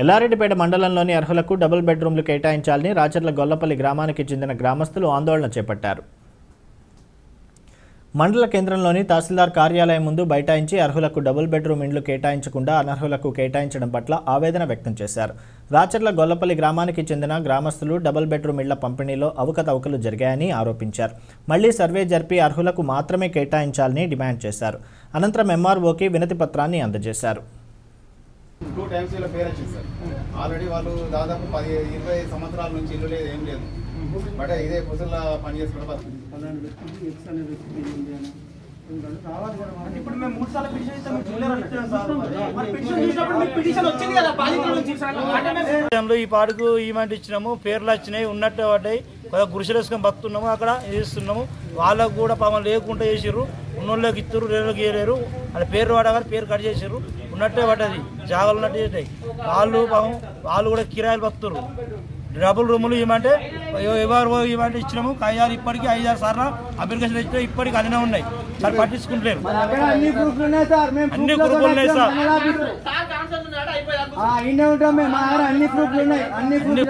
ఎల్లారెడ్డిపేట మండలంలోని అర్హులకు డబుల్ బెడ్రూమ్లు కేటాయించాలని రాచర్ల గొల్లపల్లి గ్రామానికి చెందిన గ్రామస్తులు ఆందోళన చేపట్టారు. మండల కేంద్రంలోని తహసీల్దార్ కార్యాలయం ముందు బైఠాయించి అర్హులకు డబుల్ బెడ్రూమ్ ఇండ్లు కేటాయించకుండా అనర్హులకు కేటాయించడం పట్ల ఆవేదన వ్యక్తం చేశారు. రాచర్ల గొల్లపల్లి గ్రామానికి చెందిన గ్రామస్తులు డబుల్ బెడ్రూమ్ ఇళ్ళ పంపిణీలో అవకతవకలు జరిగాయని ఆరోపించారు. మళ్ళీ సర్వే జరిపి అర్హులకు మాత్రమే కేటాయించాలని డిమాండ్ చేశారు. అనంతరం ఎంఆర్ఓకి వినతి పత్రాన్ని అందజేశారు. టూ టైమ్స్ వీళ్ళ పేరు వచ్చింది సార్ ఆల్రెడీ వాళ్ళు దాదాపు పది ఇరవై సంవత్సరాల నుంచి ఇల్లు లేదు ఏం లేదు. బట్ ఇదే పొద్దుల పని బతుకుతుంది. ఇప్పుడు మేము మూడు సార్లు పిటిషన్ ఇస్తాం పిటిషన్ వచ్చింది కదా బాధితుల ఈ పాడుకు ఈమెంట్ ఇచ్చినాము పేర్లు వచ్చినాయి ఉన్నట్టు పడ్డాయి. కొద్దిగా గుడిసెలు వేసుకొని బతున్నాము అక్కడ వేస్తున్నాము వాళ్ళకు కూడా పాపం లేకుండా చేసిర్రు ఉన్నోళ్ళకి ఇద్దరు రేళ్ళకి వేయలేరు వాళ్ళ పేరు పడగానే పేరు కట్ చేసిర్రు. ఉన్నట్టే పడ్డది జాగాలు ఉన్నట్టు చేసాయి వాళ్ళు పాపం వాళ్ళు కూడా కిరాయిలు బతున్నారు డబుల్ రూములు ఇవ్వమంటే ఎవరు ఇవ్వమంటే ఇచ్చినాము ఐదారు ఇప్పటికీ ఐదారు సార్లు అప్లికేషన్ ఇచ్చినా ఇప్పటికి అన్నీ ఉన్నాయి మరి పట్టించుకుంటలేరు అన్ని గ్రూపులు ఉన్నాయి సార్ మేము అన్ని గ్రూపులు ఉన్నాయి సార్. మండల ఆఫీసు. ఆ, ఈయనే ఉంటాం మేము మా దగ్గర అన్ని గ్రూపులు